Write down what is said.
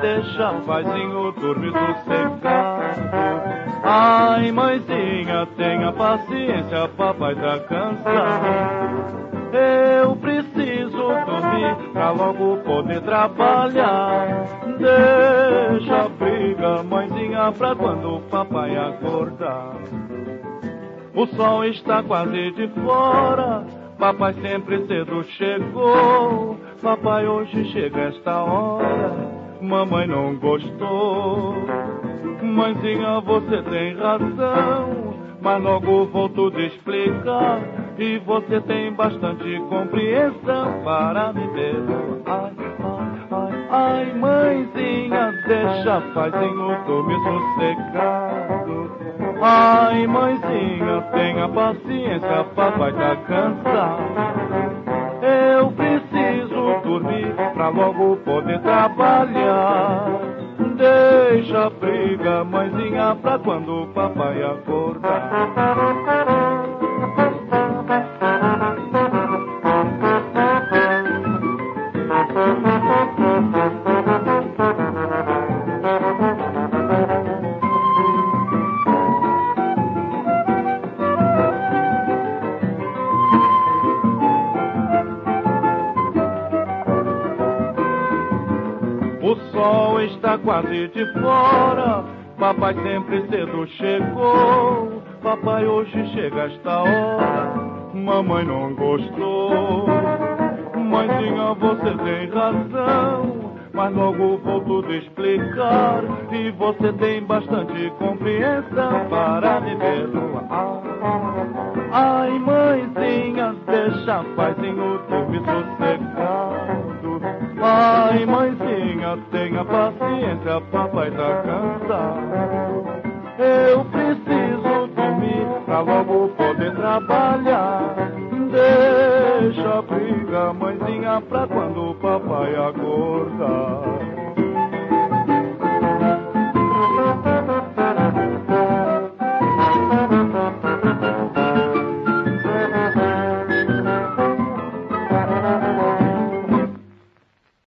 deixa paizinho dormir sossegado. Ai, mãezinha, tenha paciência, papai tá cansado. Eu preciso dormir pra logo poder trabalhar. Deixa a briga, mãezinha, pra quando o papai acordar. O sol está quase de fora, papai sempre cedo chegou. Papai hoje chega esta hora, mamãe não gostou. Mãezinha, você tem razão, mas logo vou tudo explicar. E você tem bastante compreensão para me perdoar. Ai, ai, mãezinha, deixa paizinho dormir sossegado. Ai, mãezinha, tenha paciência, papai tá cansado. Pra logo poder trabalhar. Deixa a briga, mãezinha, pra quando o papai acordar. O sol está quase de fora, papai sempre cedo chegou. Papai hoje chega esta hora, mamãe não gostou. Mãezinha, você tem razão, mas logo vou tudo explicar. E você tem bastante compreensão para me perdoar. Ai, mãezinha, deixa paizinho dormir sossegado. Tenha paciência, papai tá cansado. Eu preciso dormir pra logo poder trabalhar. Deixa a briga, mãezinha, pra quando o papai acordar.